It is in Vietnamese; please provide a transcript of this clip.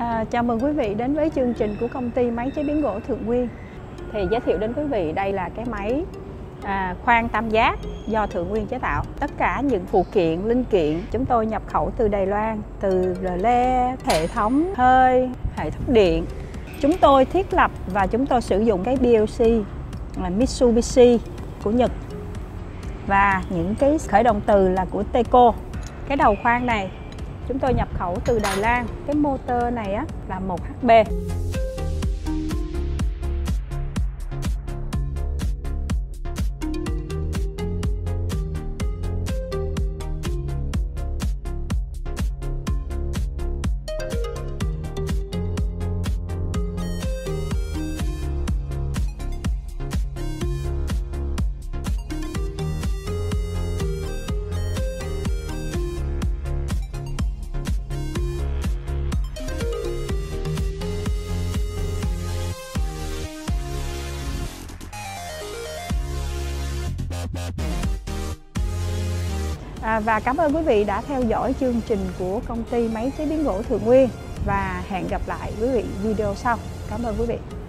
À, chào mừng quý vị đến với chương trình của công ty máy chế biến gỗ Thượng Nguyên. Thì giới thiệu đến quý vị đây là cái máy à, khoan tam giác do Thượng Nguyên chế tạo. Tất cả những phụ kiện, linh kiện chúng tôi nhập khẩu từ Đài Loan, từ rờ le, hệ thống hơi, hệ thống điện. Chúng tôi thiết lập và chúng tôi sử dụng cái BOC là Mitsubishi của Nhật và những cái khởi động từ là của Teco. Cái đầu khoan này chúng tôi nhập khẩu từ Đài Loan. Cái motor này á là 1 HP À, và cảm ơn quý vị đã theo dõi chương trình của công ty máy chế biến gỗ Thượng Nguyên và hẹn gặp lại quý vị video sau. Cảm ơn quý vị.